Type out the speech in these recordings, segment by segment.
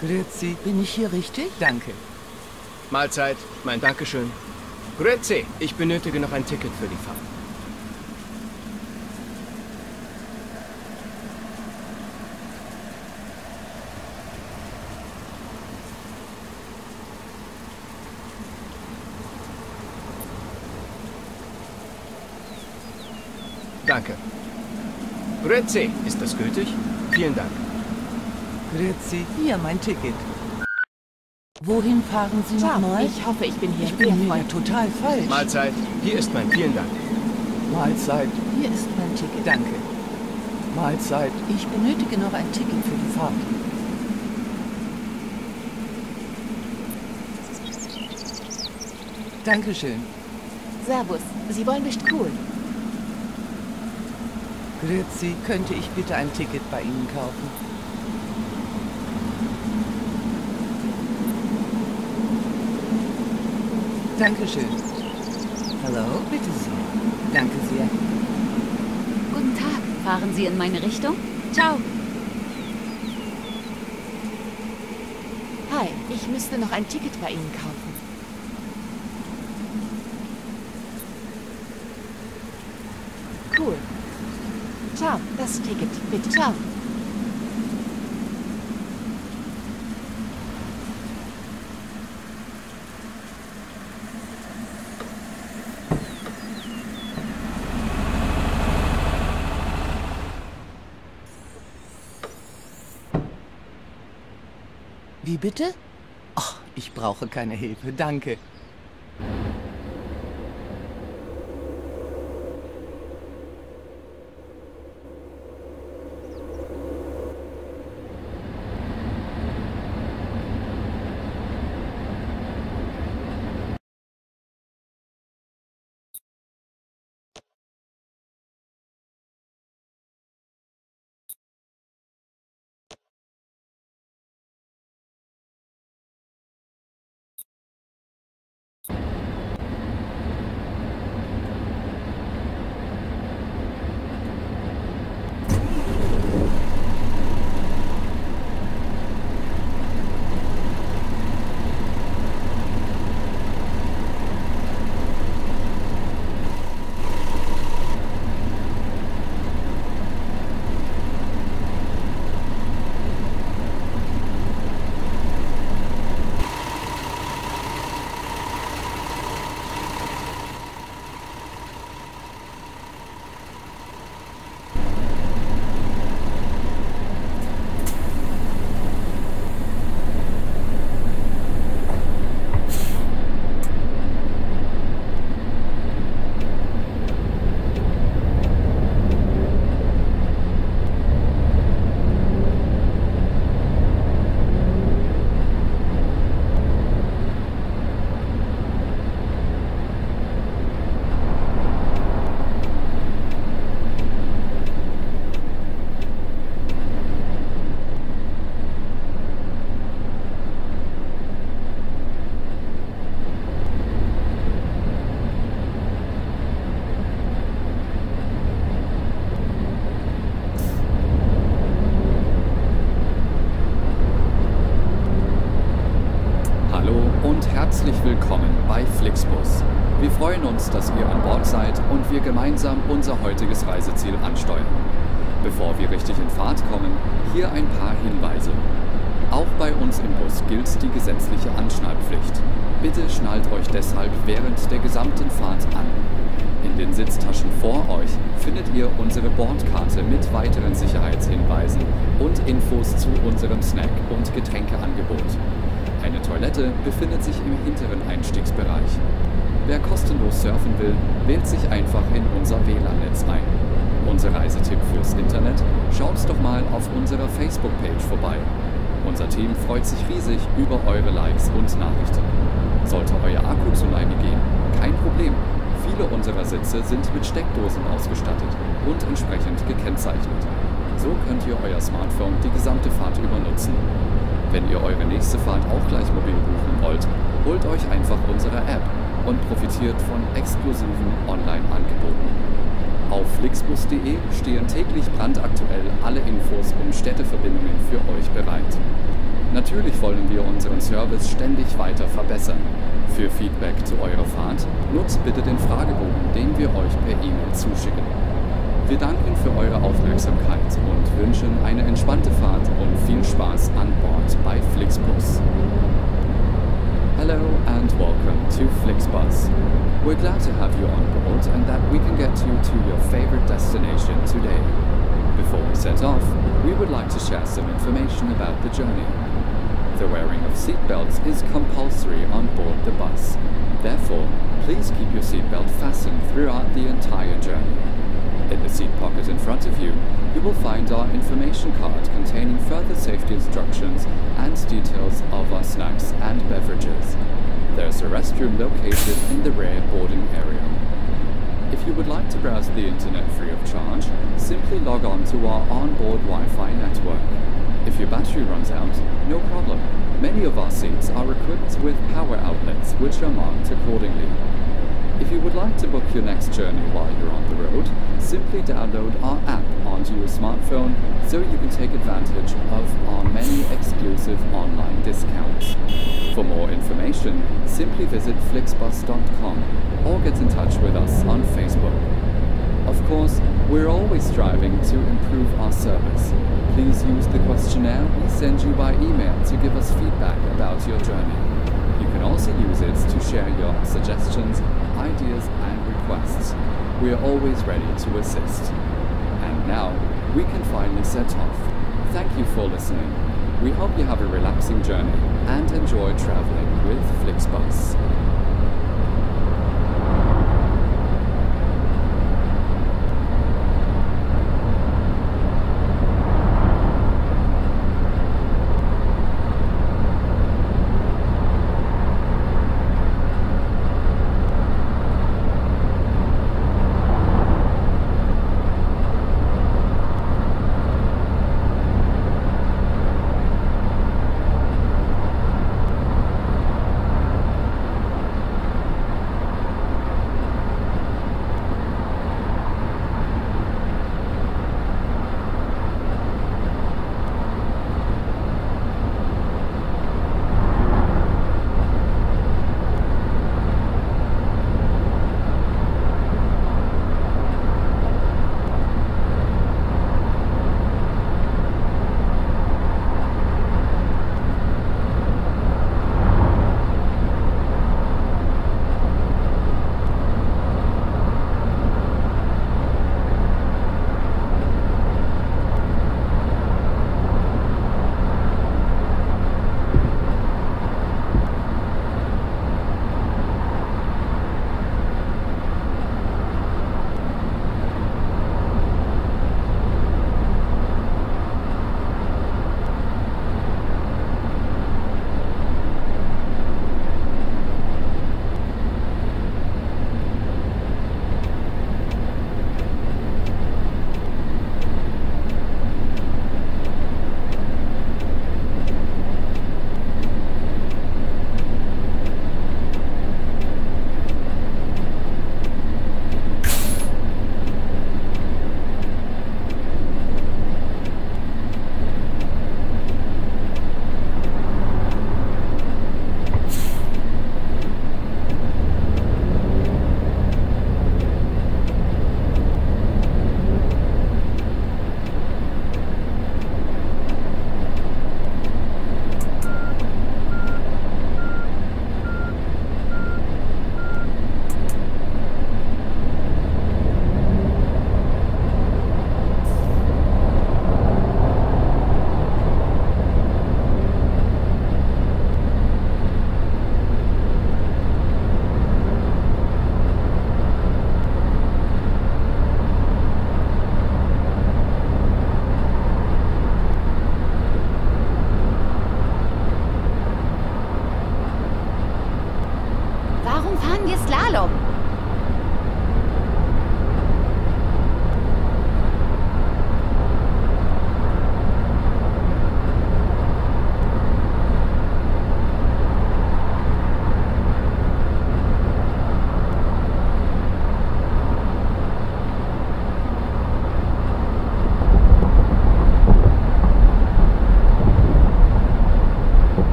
Grüezi, bin ich hier richtig? Danke. Mahlzeit, mein Dankeschön. Grüezi, ich benötige noch ein Ticket für die Fahrt. Danke. Grüezi, ist das gültig? Vielen Dank. Grüezi, hier mein Ticket. Wohin fahren Sie Ciao, nochmal? ich hoffe, ich bin hier Ich bin hier total falsch. Mahlzeit, hier ist mein vielen Dank. Mahlzeit, hier ist mein Ticket. Danke. Mahlzeit, ich benötige noch ein Ticket für die Fahrt. Dankeschön. Servus, Sie wollen nicht cool. Grüezi, könnte ich bitte ein Ticket bei Ihnen kaufen? Dankeschön. Hallo, bitte sehr. Danke sehr. Guten Tag. Fahren Sie in meine Richtung? Ciao. Hi, ich müsste noch ein Ticket bei Ihnen kaufen. Cool. Ciao, das Ticket, bitte. Ciao. Wie bitte? Ach, ich brauche keine Hilfe, danke. Gemeinsam unser heutiges Reiseziel ansteuern. Bevor wir richtig in Fahrt kommen, hier ein paar Hinweise. Auch bei uns im Bus gilt die gesetzliche Anschnallpflicht. Bitte schnallt euch deshalb während der gesamten Fahrt an. In den Sitztaschen vor euch findet ihr unsere Bordkarte mit weiteren Sicherheitshinweisen und Infos zu unserem Snack- und Getränkeangebot. Eine Toilette befindet sich im hinteren Einstiegsbereich. Wer kostenlos surfen will, wählt sich einfach in unser WLAN-Netz ein. Unser Reisetipp fürs Internet? Schaut doch mal auf unserer Facebook-Page vorbei. Unser Team freut sich riesig über eure Likes und Nachrichten. Sollte euer Akku zu Neige gehen, kein Problem. Viele unserer Sitze sind mit Steckdosen ausgestattet und entsprechend gekennzeichnet. So könnt ihr euer Smartphone die gesamte Fahrt über nutzen. Wenn ihr eure nächste Fahrt auch gleich mobil buchen wollt, holt euch einfach unsere App und profitiert von exklusiven Online-Angeboten. Auf flixbus.de stehen täglich brandaktuell alle Infos und Städteverbindungen für euch bereit. Natürlich wollen wir unseren Service ständig weiter verbessern. Für Feedback zu eurer Fahrt nutzt bitte den Fragebogen, den wir euch per E-Mail zuschicken. Wir danken für eure Aufmerksamkeit und wünschen eine entspannte Fahrt und viel Spaß an Bord bei Flixbus. Hello and welcome to Flixbus. We're glad to have you on board and that we can get you to your favorite destination today. Before we set off, we would like to share some information about the journey. The wearing of seatbelts is compulsory on board the bus. Therefore, please keep your seatbelt fastened throughout the entire journey. In the seat pocket in front of you, you will find our information card containing further safety instructions and details of our snacks and beverages. There's a restroom located in the rear boarding area. If you would like to browse the internet free of charge, simply log on to our onboard Wi-Fi network. If your battery runs out, no problem. Many of our seats are equipped with power outlets which are marked accordingly. If you would like to book your next journey while you're on the road, simply download our app onto your smartphone so you can take advantage of our many exclusive online discounts. For more information, simply visit flixbus.com or get in touch with us on Facebook. Of course, we're always striving to improve our service. Please use the questionnaire we send you by email to give us feedback about your journey. You can also use it to share your suggestions, ideas, and requests. We are always ready to assist. And now, we can finally set off. Thank you for listening. We hope you have a relaxing journey and enjoy traveling with Flixbus.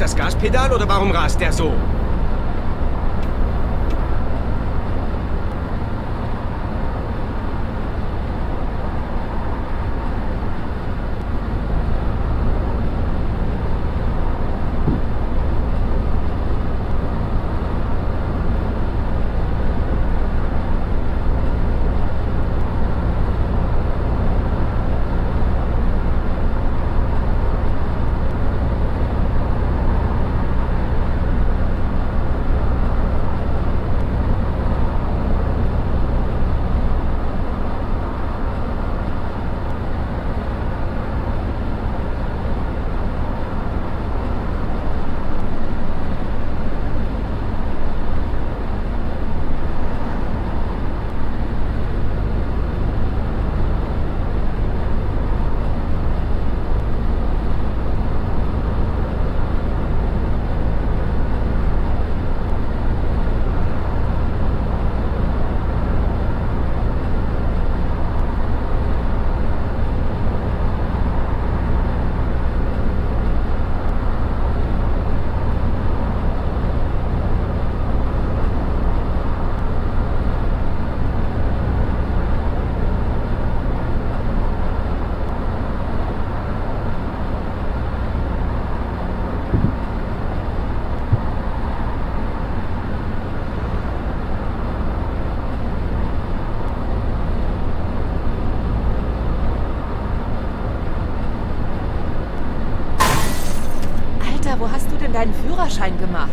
Das Gaspedal oder warum rast der so? Führerschein gemacht?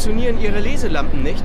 Funktionieren Ihre Leselampen nicht?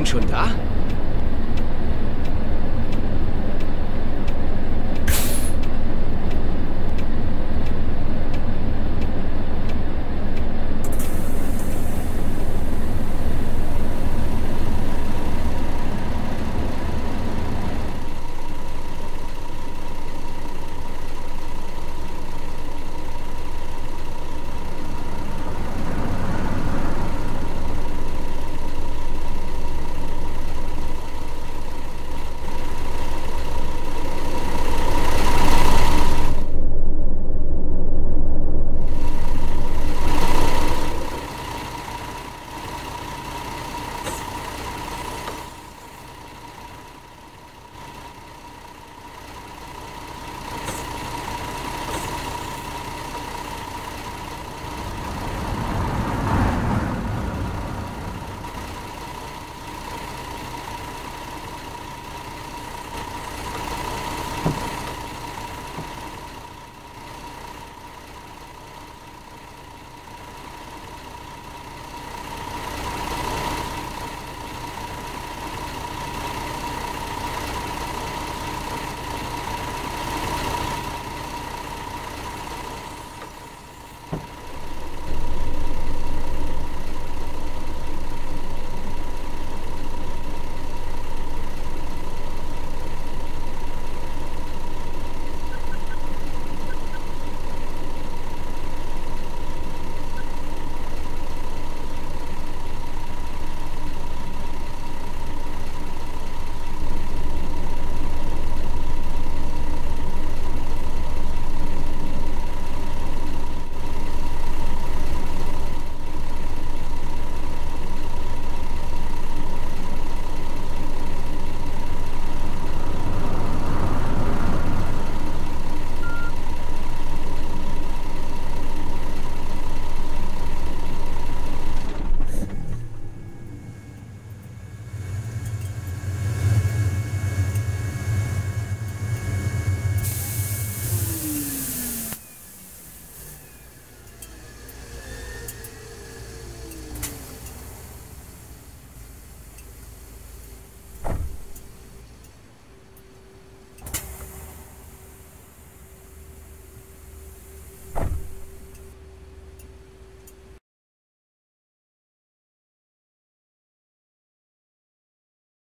sind schon da?